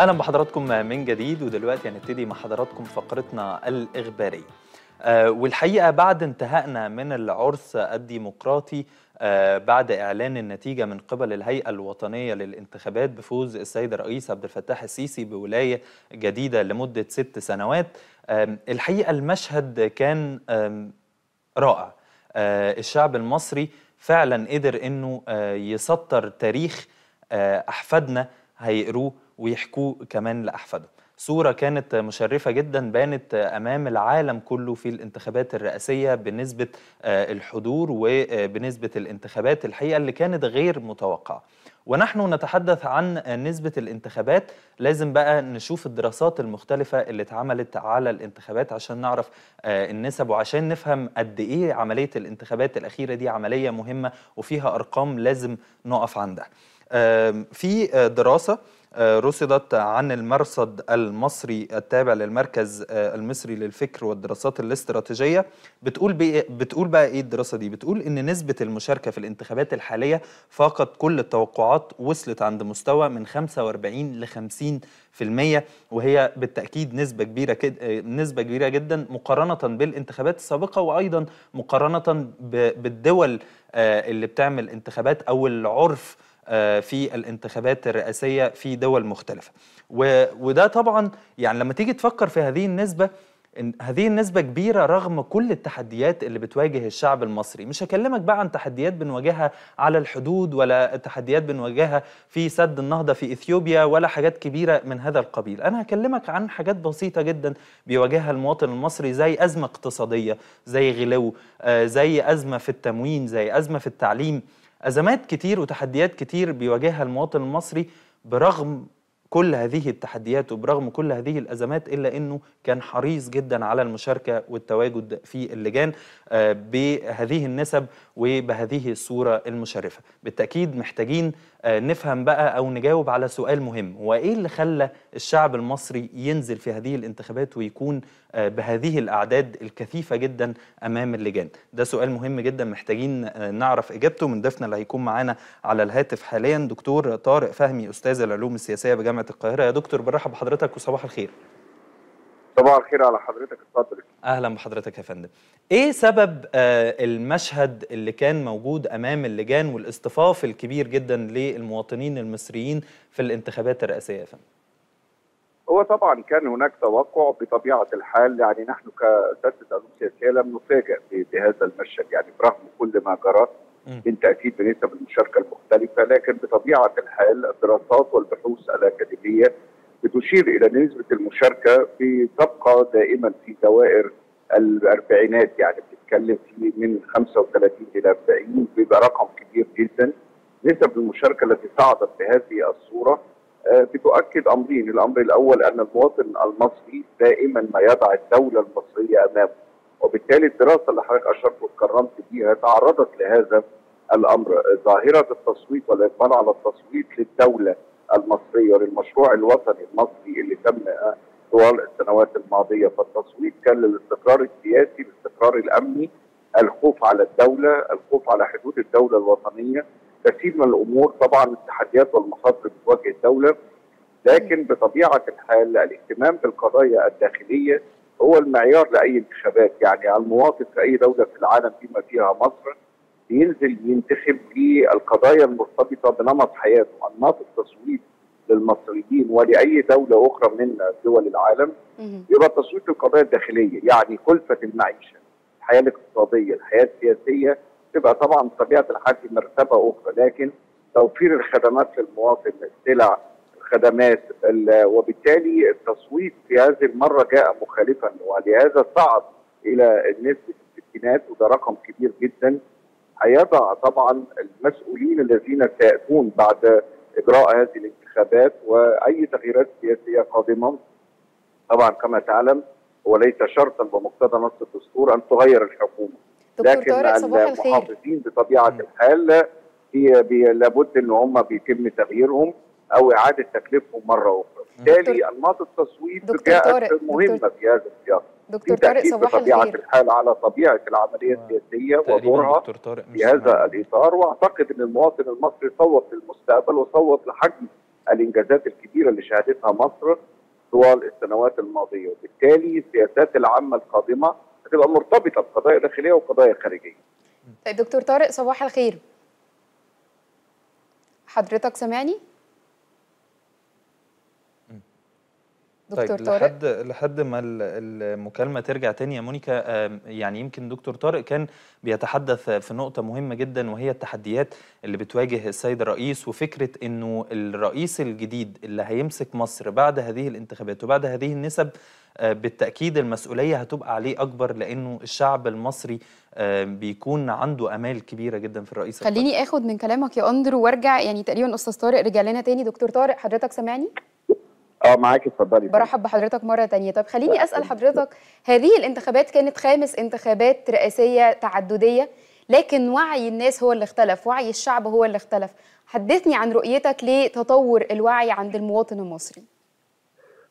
أهلا بحضراتكم من جديد ودلوقتي هنبتدي مع حضراتكم فقرتنا الاخباريه آه، والحقيقة بعد انتهائنا من العرس الديمقراطي آه، بعد إعلان النتيجة من قبل الهيئة الوطنية للانتخابات بفوز السيد الرئيس عبد الفتاح السيسي بولاية جديدة لمدة ست سنوات. الحقيقة المشهد كان رائع. آه، الشعب المصري فعلا قدر إنه يسطر تاريخ أحفادنا هيقروه ويحكوه كمان لاحفادهم صورة كانت مشرفة جدا بانت أمام العالم كله في الانتخابات الرئاسية بنسبة آه، الحضور وبنسبة الانتخابات الحقيقة اللي كانت غير متوقعة. ونحن نتحدث عن نسبة الانتخابات. لازم بقى نشوف الدراسات المختلفة اللي اتعملت على الانتخابات عشان نعرف آه، النسب وعشان نفهم قد إيه عملية الانتخابات الأخيرة دي عملية مهمة وفيها أرقام لازم نقف عندها. في دراسة رصدت عن المرصد المصري التابع للمركز آه، المصري للفكر والدراسات الاستراتيجية. بتقول بتقول بقى إيه الدراسة دي؟ بتقول إن نسبة المشاركة في الانتخابات الحالية فاقت كل التوقعات وصلت عند مستوى من 45 ل 50 في المية وهي بالتأكيد نسبة كبيرة كد... آه، نسبة كبيرة جدا مقارنة بالانتخابات السابقة وأيضا مقارنة ب... بالدول آه، اللي بتعمل انتخابات أو العرف آه، في الانتخابات الرئاسية في دول مختلفة. وده طبعا يعني لما تيجي تفكر في هذه النسبة إن هذه النسبة كبيرة رغم كل التحديات اللي بتواجه الشعب المصري. مش هكلمك بقى عن تحديات بنواجهها على الحدود ولا تحديات بنواجهها في سد النهضة في إثيوبيا ولا حاجات كبيرة من هذا القبيل. أنا هكلمك عن حاجات بسيطة جدا بيواجهها المواطن المصري زي أزمة اقتصادية زي غلو آه، زي أزمة في التموين زي أزمة في التعليم. أزمات كتير وتحديات كتير بيواجهها المواطن المصري برغم كل هذه التحديات وبرغم كل هذه الأزمات إلا أنه كان حريص جدا على المشاركة والتواجد في اللجان آه، بهذه النسب وبهذه الصورة المشرفة. بالتأكيد محتاجين آه، نفهم بقى أو نجاوب على سؤال مهم. هو إيه اللي خلى الشعب المصري ينزل في هذه الانتخابات ويكون آه، بهذه الأعداد الكثيفة جدا أمام اللجان؟ ده سؤال مهم جدا محتاجين نعرف إجابته. من ضيفنا اللي هيكون معانا على الهاتف حاليا دكتور طارق فهمي أستاذ العلوم السياسية بجامعة القاهرة. يا دكتور برحب بحضرتك وصباح الخير. صباح الخير على حضرتك. اتفضل. أهلا بحضرتك يا فندم. إيه سبب آه، المشهد اللي كان موجود أمام اللجان والاصطفاف الكبير جدا للمواطنين المصريين في الانتخابات الرئاسية يا فندم؟ هو طبعا كان هناك توقع بطبيعة الحال. يعني نحن كاساتذه علوم سياسية لم نفاجئ بهذا المشهد. يعني برغم كل ما جرى. من تأكيد بنسب المشاركة المختلفه لكن بطبيعة الحال الدراسات والبحوث الأكاديمية بتشير إلى نسبة المشاركة بتبقى دائما في دوائر الأربعينات يعني بتتكلم في من 35 إلى 40 بيبقى رقم كبير جدا. نسب المشاركة التي صعدت بهذه الصورة آه، بتؤكد أمرين، الأمر الأول أن المواطن المصري دائما ما يضع الدولة المصرية أمامه، وبالتالي الدراسة اللي حضرتك أشرت واتكرمت بيها تعرضت لهذا الأمر، ظاهرة التصويت والإقبال على التصويت للدولة المصرية وللمشروع الوطني المصري اللي تم طوال السنوات الماضية، فالتصويت كان للاستقرار السياسي، الاستقرار الأمني، الخوف على الدولة، الخوف على حدود الدولة الوطنية، كثير من الأمور طبعا التحديات والمخاطر بتواجه الدولة. لكن بطبيعة الحال الاهتمام بالقضايا الداخلية هو المعيار لأي انتخابات. يعني المواطن في اي دولة في العالم بما فيها مصر بينزل ينتخب في القضايا المرتبطة بنمط حياته، أنماط التصويت للمصريين ولأي دولة أخرى من دول العالم. يبقى التصويت للقضايا الداخلية يعني كلفه المعيشة الحياة الاقتصادية الحياة السياسية تبقى طبعا بطبيعه الحال في مرتبة أخرى لكن توفير الخدمات للمواطن السلع الخدمات ال- وبالتالي التصويت في هذه المرة جاء مخالفا ولهذا صعد إلى نسبه الستينات وده رقم كبير جدا هيضع طبعا المسؤولين الذين سيأتون بعد إجراء هذه الانتخابات وأي تغييرات سياسية قادمة. طبعا كما تعلم هو ليس شرطا بمقتضى نص الدستور أن تغير الحكومة. لكن المحافظين بطبيعة. الحال بي لابد إن هم بيتم تغييرهم أو إعادة تكليفهم مرة أخرى. بالتالي أنماط التصويت دكتور جاءت طارق، مهمة في هذا السياق دكتور طارق صباح بطبيعة الخير الحال على طبيعة العملية آه. السياسية تقريبا ودورها في هذا سامعني. الإطار وأعتقد إن المواطن المصري صوت للمستقبل وصوت لحجم الإنجازات الكبيرة اللي شهدتها مصر طوال السنوات الماضية وبالتالي السياسات العامة القادمة هتبقى مرتبطة بقضايا داخلية وقضايا خارجية. طيب دكتور طارق صباح الخير حضرتك سامعني دكتور طيب طارق؟ لحد لحد ما المكالمة ترجع تاني يا مونيكا يعني يمكن دكتور طارق كان بيتحدث في نقطة مهمة جدا وهي التحديات اللي بتواجه السيد الرئيس وفكرة إنه الرئيس الجديد اللي هيمسك مصر بعد هذه الانتخابات وبعد هذه النسب بالتأكيد المسؤولية هتبقى عليه أكبر لأنه الشعب المصري بيكون عنده آمال كبيرة جدا في الرئيس خليني آخد من كلامك يا أندرو وأرجع يعني تقريبا أستاذ طارق رجع لنا تاني. دكتور طارق حضرتك سامعني؟ آه معاك اتفضلي. برحب بحضرتك مرة تانية. طب خليني أسأل حضرتك هذه الانتخابات كانت خامس انتخابات رئاسية تعددية لكن وعي الناس هو اللي اختلف وعي الشعب هو اللي اختلف. حدثني عن رؤيتك لتطور الوعي عند المواطن المصري.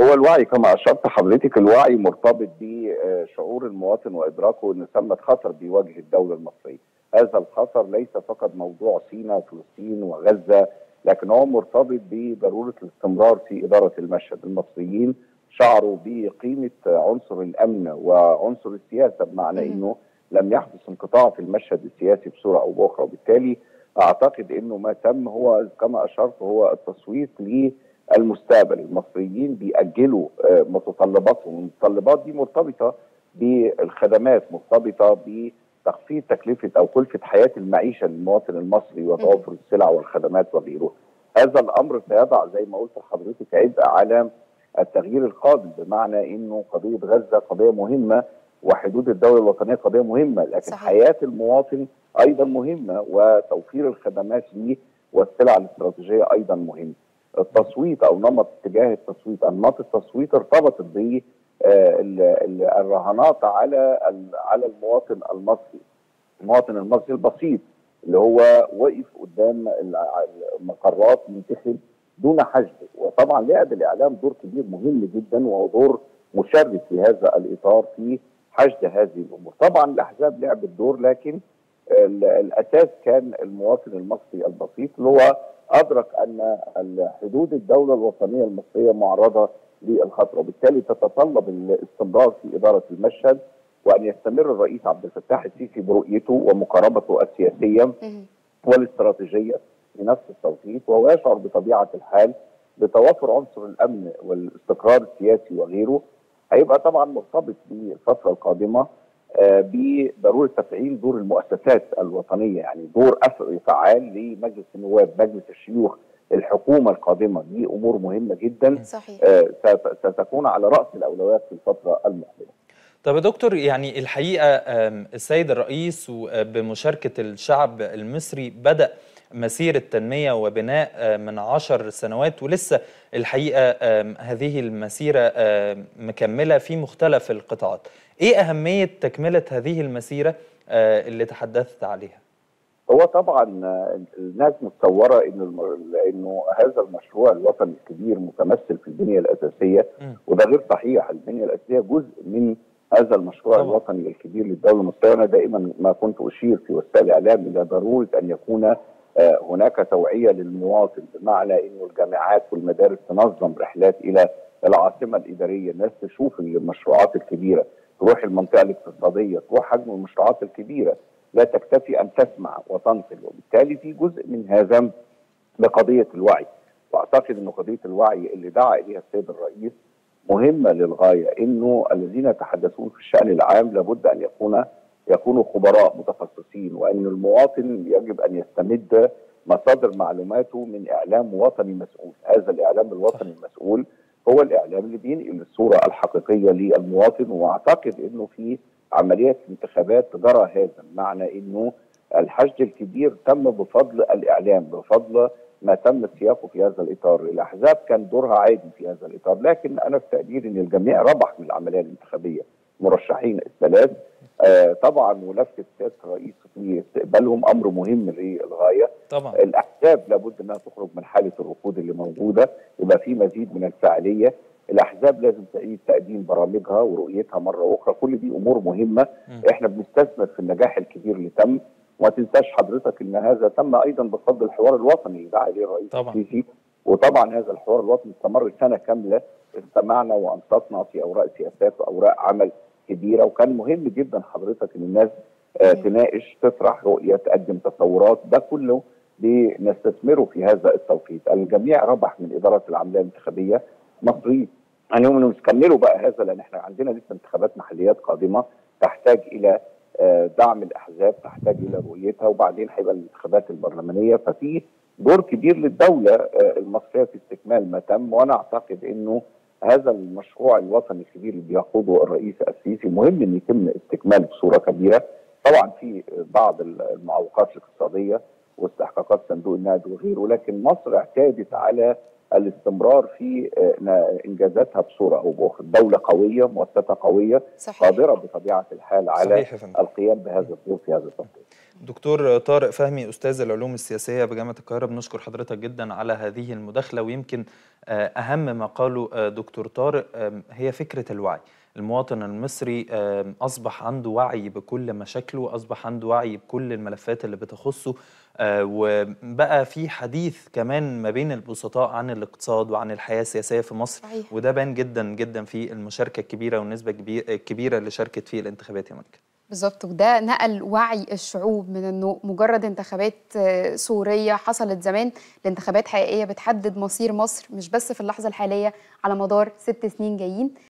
هو الوعي كما أشرت حضرتك الوعي مرتبط بشعور المواطن وإدراكه إن ثمه خطر بيواجه الدولة المصرية. هذا الخطر ليس فقط موضوع سيناء وفلسطين وغزة لكن هو مرتبط بضرورة الاستمرار في إدارة المشهد، المصريين شعروا بقيمة عنصر الأمن وعنصر السياسة بمعنى إنه لم يحدث انقطاع في المشهد السياسي بصورة أو بأخرى. وبالتالي أعتقد إنه ما تم هو كما أشرت هو التصويت للمستقبل، المصريين بيأجلوا متطلباتهم، المتطلبات دي مرتبطة بالخدمات مرتبطة ب تخفيض تكلفة أو كلفه حياة المعيشة للمواطن المصري وتوفر السلع والخدمات وغيره. هذا الأمر سيضع زي ما قلت لحضرتك عبء على التغيير القادم بمعنى إنه قضية غزة قضية مهمة وحدود الدولة الوطنية قضية مهمة لكن صحيح. حياة المواطن أيضا مهمة وتوفير الخدمات ليه والسلع الاستراتيجية أيضا مهم. التصويت أو نمط اتجاه التصويت أنماط التصويت ارتبطت ب الرهانات على على المواطن المصري. المواطن المصري البسيط اللي هو وقف قدام المقرات ينتخب دون حشد. وطبعا لعب الإعلام دور كبير مهم جدا وهو دور مشرف في هذا الإطار في حشد هذه الأمور. طبعا الأحزاب لعبت دور لكن الأساس كان المواطن المصري البسيط اللي هو أدرك أن حدود الدولة الوطنية المصرية معرضة للخطر وبالتالي تتطلب الاستمرار في إدارة المشهد وأن يستمر الرئيس عبد الفتاح السيسي برؤيته ومقاربته السياسية والاستراتيجية لنفس التوقيت وهو يشعر بطبيعة الحال بتوافر عنصر الأمن والاستقرار السياسي وغيره. هيبقى طبعا مرتبط بالفترة القادمة بضرورة تفعيل دور المؤسسات الوطنية يعني دور فعال لمجلس النواب مجلس الشيوخ الحكومة القادمة دي أمور مهمة جدا صحيح. ستكون على رأس الأولويات في الفترة المقبلة. طب يا دكتور يعني الحقيقة السيد الرئيس بمشاركة الشعب المصري بدأ مسيره تنميه وبناء من عشر سنوات ولسه الحقيقة هذه المسيرة مكملة في مختلف القطاعات. إيه أهمية تكملة هذه المسيرة اللي تحدثت عليها؟ هو طبعا الناس متصورة انه انه هذا المشروع الوطني الكبير متمثل في البنية الأساسية. وده غير صحيح البنية الأساسية جزء من هذا المشروع طبعا. الوطني الكبير للدولة المصرية أنا دائما ما كنت أشير في وسائل الاعلام إلى ضرورة أن يكون هناك توعية للمواطن بمعنى انه الجامعات والمدارس تنظم رحلات إلى العاصمة الإدارية الناس تشوف المشروعات الكبيرة تروح المنطقة الاقتصادية تروح حجم المشروعات الكبيرة لا تكتفي أن تسمع وتنقل وبالتالي في جزء من هذا لقضية الوعي. وأعتقد إن قضية الوعي اللي دعا إليها السيد الرئيس مهمة للغاية إنه الذين يتحدثون في الشأن العام لابد أن يكون يكونوا خبراء متخصصين وأن المواطن يجب أن يستمد مصادر معلوماته من إعلام وطني مسؤول، هذا الإعلام الوطني المسؤول هو الإعلام اللي بينقل الصورة الحقيقية للمواطن وأعتقد إنه في عمليه الانتخابات جرى هذا بمعنى إنه الحشد الكبير تم بفضل الإعلام بفضل ما تم سياقه في هذا الإطار، الأحزاب كان دورها عادي في هذا الإطار، لكن أنا في تقديري إن الجميع ربح من العملية الانتخابية، مرشحين الثلاث آه طبعا ملفه سياده الرئيس في استقبالهم أمر مهم للغاية. طبعا. الأحزاب لابد أنها تخرج من حالة الركود اللي موجودة يبقى في مزيد من الفاعليه الأحزاب لازم تعيد تقديم برامجها ورؤيتها مرة أخرى. كل دي أمور مهمة. م. إحنا بنستثمر في النجاح الكبير اللي تم. وما تنساش حضرتك إن هذا تم أيضا بفضل الحوار الوطني اللي دعا اليه الرئيس السيسي. وطبعا هذا الحوار الوطني استمر سنة كاملة استمعنا وأنصتنا في أوراق سياسات وأوراق عمل كبيرة. وكان مهم جدا حضرتك إن الناس آه، تناقش تطرح رؤية تقدم تصورات. ده كله لنستثمره في هذا التوقيت الجميع ربح من إدارة العملية الانتخابية مصريين. يعني هم مش كملوا بقى هذا لأن إحنا عندنا لسه انتخابات محليات قادمة تحتاج إلى آه، دعم الأحزاب تحتاج إلى رؤيتها وبعدين هيبقى الانتخابات البرلمانية. ففي دور كبير للدولة آه، المصرية في استكمال ما تم وأنا أعتقد إنه هذا المشروع الوطني الكبير اللي بيقوده الرئيس السيسي مهم إن يتم استكماله بصورة كبيرة. طبعا في بعض المعوقات الاقتصادية واستحقاقات صندوق النقد وغيره لكن مصر اعتادت على الاستمرار في آه، إنجازاتها بصورة أو باخرى، دولة قوية مؤسسة قوية صحيح قادرة بطبيعة الحال على. القيام بهذا الدور في هذا التوقيت. دكتور طارق فهمي أستاذ العلوم السياسية بجامعة القاهرة بنشكر حضرتك جدا على هذه المداخلة ويمكن آه، أهم ما قاله آه، دكتور طارق هي فكرة الوعي المواطن المصري آم، أصبح عنده وعي بكل مشاكله أصبح عنده وعي بكل الملفات اللي بتخصه. آه، وبقى في حديث كمان ما بين البسطاء عن الاقتصاد وعن الحياة السياسية في مصر. صحيح. وده بان جدا جدا في المشاركة الكبيرة والنسبة الكبير- الكبيره اللي شاركت في الانتخابات يا ملك. بالظبط. وده نقل وعي الشعوب من إنه مجرد انتخابات آه، سورية حصلت زمان لانتخابات حقيقية بتحدد مصير مصر مش بس في اللحظة الحالية على مدار ست سنين جايين.